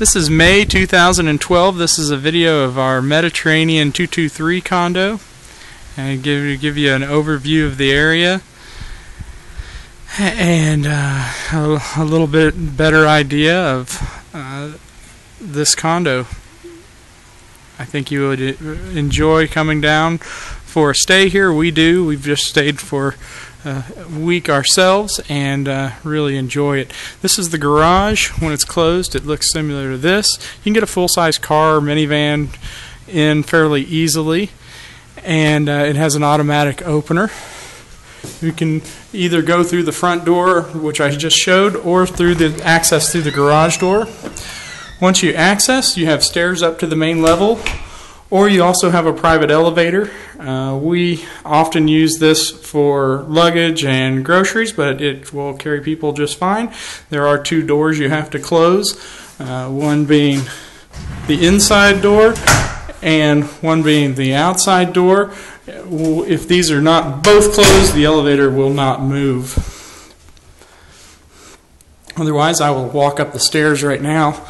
This is May 2012. This is a video of our Mediterranean 223 condo. And give give you an overview of the area and uh, a, a, little bit better idea of uh, this condo. I think you would enjoy coming down for a stay here. We do. We've just stayed for uh, week ourselves and uh, really enjoy it. This is the garage. When it's closed, it looks similar to this. You can get a full-size car or minivan in fairly easily, and uh, it has an automatic opener. You can either go through the front door, which I just showed, or through the access through the garage door. Once you access, you have stairs up to the main level or you also have a private elevator. Uh, we often use this for luggage and groceries, but it will carry people just fine. There are two doors you have to close, uh, one being the inside door and one being the outside door. If these are not both closed, the elevator will not move. Otherwise, I will walk up the stairs right now.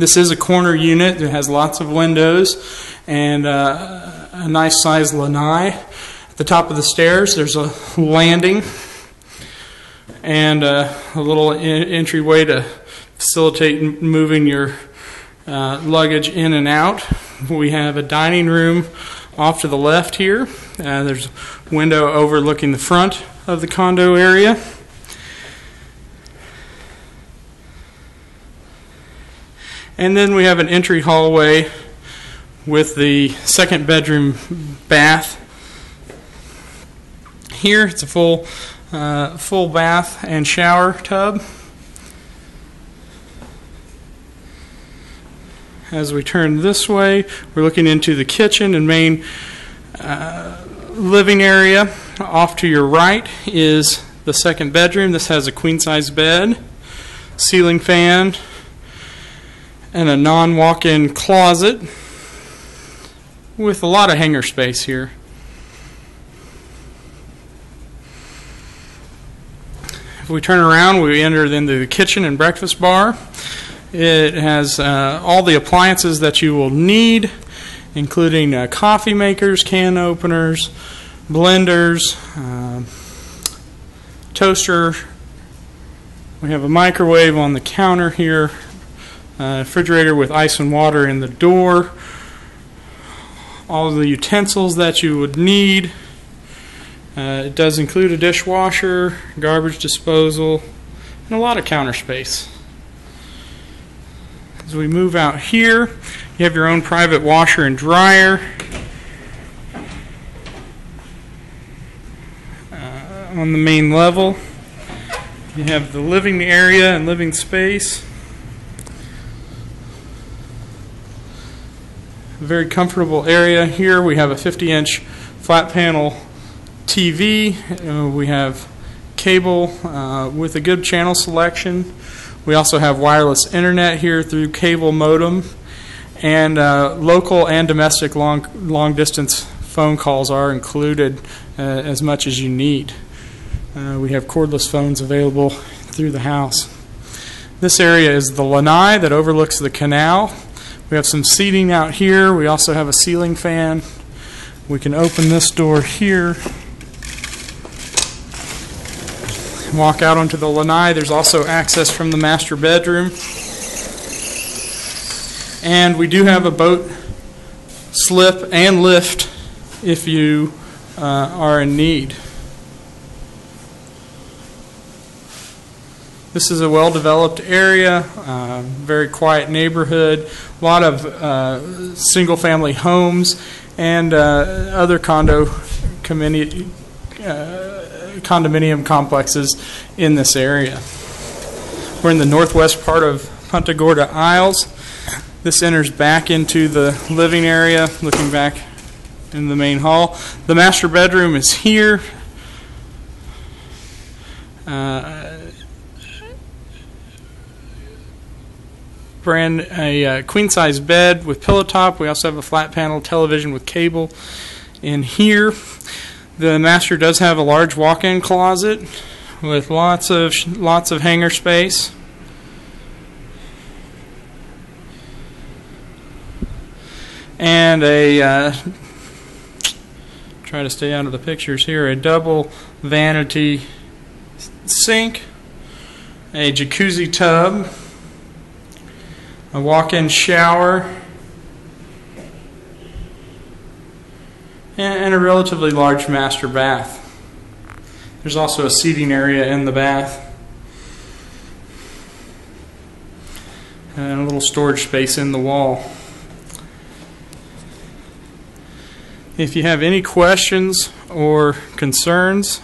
This is a corner unit. It has lots of windows and uh, a nice sized lanai. At the top of the stairs, there's a landing and uh, a little entryway to facilitate moving your uh, luggage in and out. We have a dining room off to the left here. Uh, there's a window overlooking the front of the condo area. And then we have an entry hallway with the second bedroom bath. Here it's a full uh, full bath and shower tub. As we turn this way, we're looking into the kitchen and main uh, living area. Off to your right is the second bedroom. This has a queen size bed, ceiling fan, and a non walk in closet with a lot of hanger space here. If we turn around, we enter into the kitchen and breakfast bar. It has uh, all the appliances that you will need, including uh, coffee makers, can openers, blenders, uh, toaster. We have a microwave on the counter here, uh, refrigerator with ice and water in the door, all the utensils that you would need. Uh, it does include a dishwasher, garbage disposal, and a lot of counter space. As we move out here, you have your own private washer and dryer. Uh, on the main level, you have the living area and living space. Very comfortable area here. We have a 50 inch flat panel TV. Uh, we have cable uh, with a good channel selection. We also have wireless internet here through cable modem. And uh, local and domestic long, long distance phone calls are included uh, as much as you need. Uh, we have cordless phones available through the house. This area is the lanai that overlooks the canal. We have some seating out here. We also have a ceiling fan. We can open this door here. Walk out onto the lanai. There's also access from the master bedroom. And we do have a boat slip and lift if you uh, are in need. This is a well-developed area, uh, very quiet neighborhood, a lot of uh, single-family homes and uh, other condo uh, condominium complexes in this area. We're in the northwest part of Punta Gorda Isles. This enters back into the living area, looking back in the main hall. The master bedroom is here. Uh, brand a uh, queen size bed with pillow top. We also have a flat panel television with cable in here. The master does have a large walk-in closet with lots of lots of hanger space. And a uh, try to stay out of the pictures here, a double vanity sink, a jacuzzi tub a walk-in shower, and and a relatively large master bath. There's also a seating area in the bath. And a little storage space in the wall. If you have any questions or concerns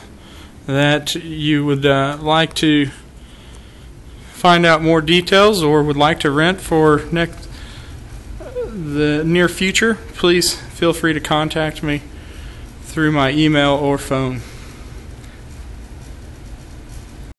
that you would uh, like to find out more details or would like to rent for next the near future, please feel free to contact me through my email or phone.